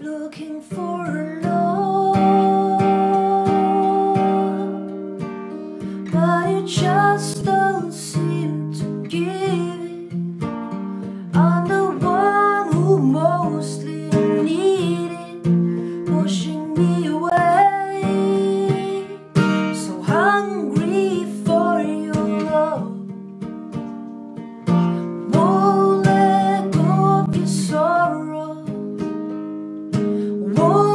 Looking for a love, but it just don't seem. Boy.